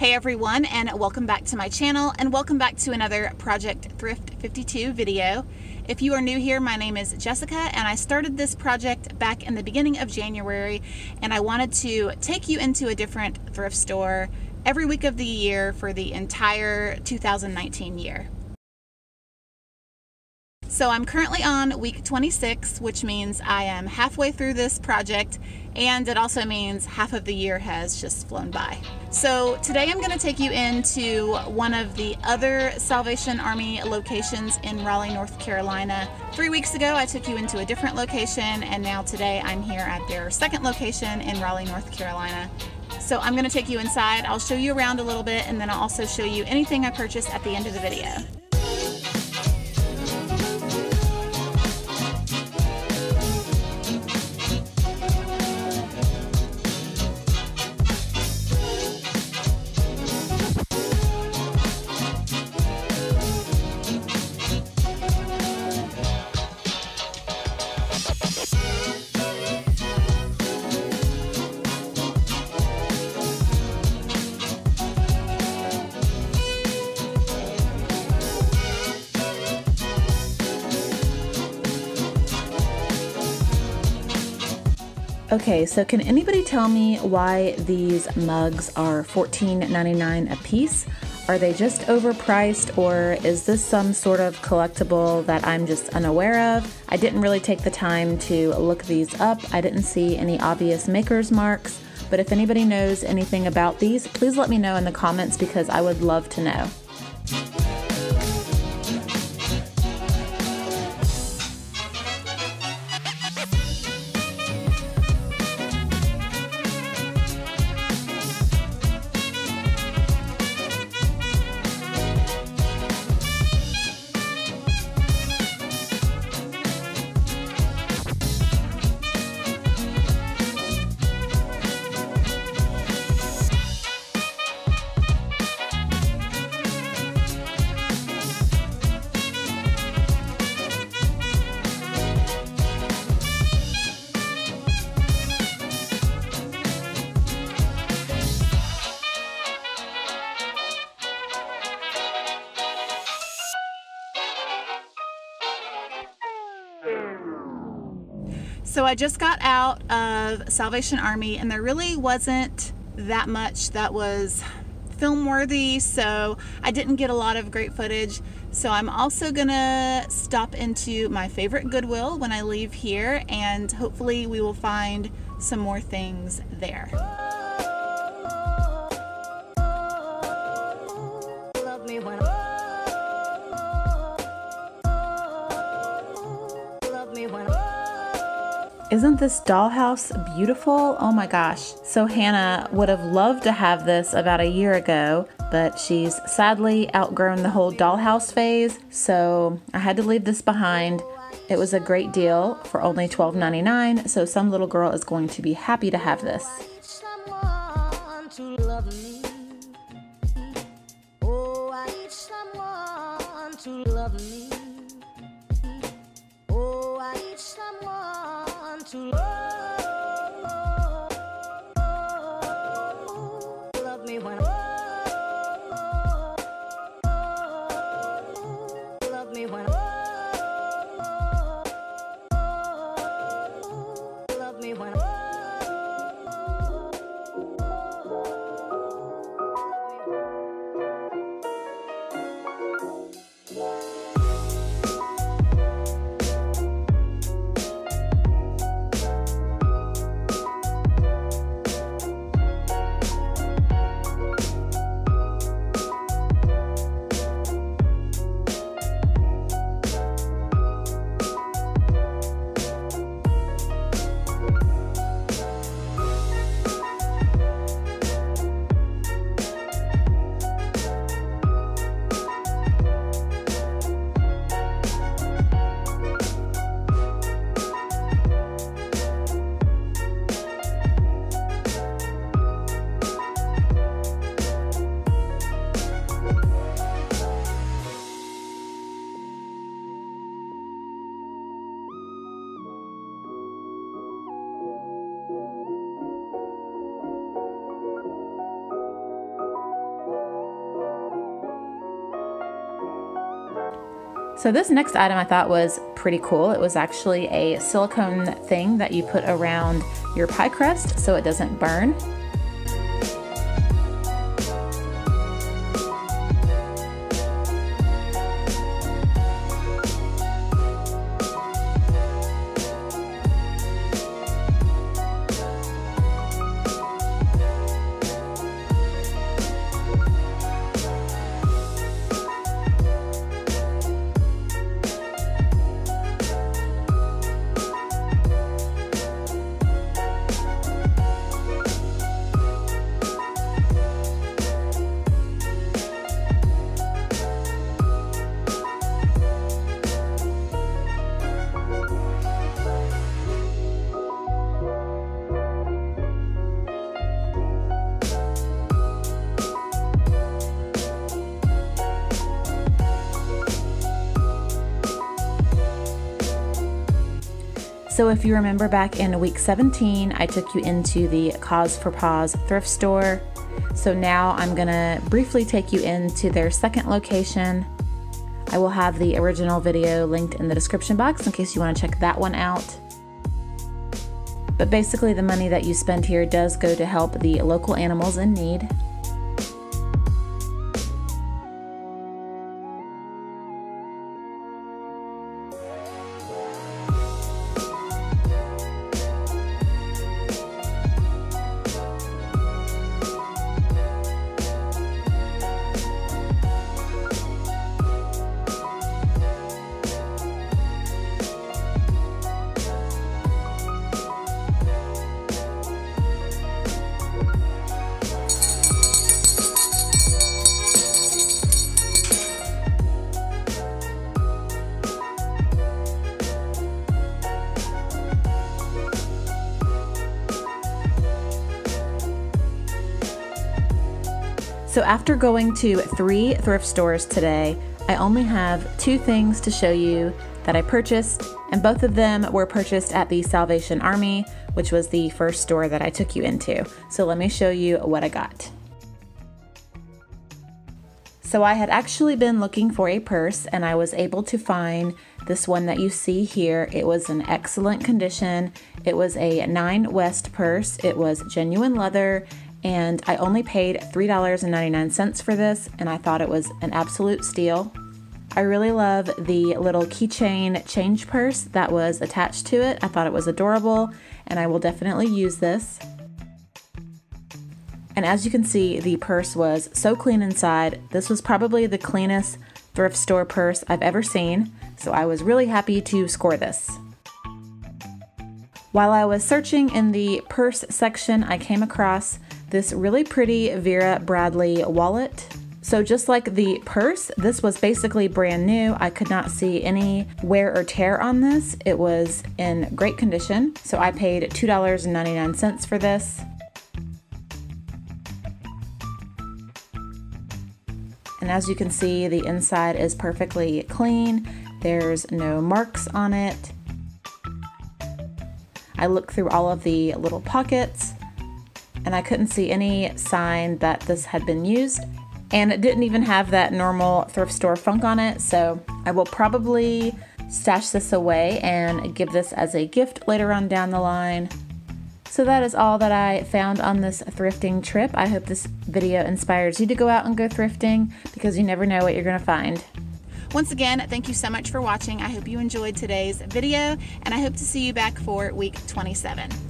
Hey everyone and welcome back to my channel and welcome back to another Project Thrift 52 video. If you are new here, my name is Jessica and I started this project back in the beginning of January and I wanted to take you into a different thrift store every week of the year for the entire 2019 year. So I'm currently on week 26, which means I am halfway through this project and it also means half of the year has just flown by. So today I'm going to take you into one of the other Salvation Army locations in Raleigh, North Carolina. Three weeks ago I took you into a different location and now today I'm here at their second location in Raleigh, North Carolina. So I'm going to take you inside, I'll show you around a little bit and then I'll also show you anything I purchased at the end of the video. Okay, so can anybody tell me why these mugs are $14.99 a piece? Are they just overpriced or is this some sort of collectible that I'm just unaware of? I didn't really take the time to look these up. I didn't see any obvious maker's marks, but if anybody knows anything about these, please let me know in the comments because I would love to know. So I just got out of Salvation Army and there really wasn't that much that was film worthy so I didn't get a lot of great footage so I'm also gonna stop into my favorite Goodwill when I leave here and hopefully we will find some more things there. Isn't this dollhouse beautiful? Oh my gosh. So Hannah would have loved to have this about a year ago, but she's sadly outgrown the whole dollhouse phase, so I had to leave this behind. It was a great deal for only $12.99, so some little girl is going to be happy to have this. So this next item I thought was pretty cool. It was actually a silicone thing that you put around your pie crust so it doesn't burn. So, if you remember back in week 17, I took you into the Cause for Paws thrift store. So, now I'm gonna briefly take you into their second location. I will have the original video linked in the description box in case you wanna check that one out. But basically, the money that you spend here does go to help the local animals in need. So after going to three thrift stores today, I only have two things to show you that I purchased, and both of them were purchased at the Salvation Army, which was the first store that I took you into. So let me show you what I got. So I had actually been looking for a purse and I was able to find this one that you see here. It was in excellent condition. It was a Nine West purse. It was genuine leather and I only paid $3.99 for this, and I thought it was an absolute steal. I really love the little keychain change purse that was attached to it. I thought it was adorable, and I will definitely use this. And as you can see, the purse was so clean inside. This was probably the cleanest thrift store purse I've ever seen, so I was really happy to score this. While I was searching in the purse section, I came across this really pretty Vera Bradley wallet. So just like the purse, this was basically brand new. I could not see any wear or tear on this. It was in great condition. So I paid $2.99 for this. And as you can see, the inside is perfectly clean. There's no marks on it. I looked through all of the little pockets and I couldn't see any sign that this had been used. And it didn't even have that normal thrift store funk on it, so I will probably stash this away and give this as a gift later on down the line. So that is all that I found on this thrifting trip. I hope this video inspires you to go out and go thrifting because you never know what you're gonna find. Once again, thank you so much for watching. I hope you enjoyed today's video and I hope to see you back for week 27.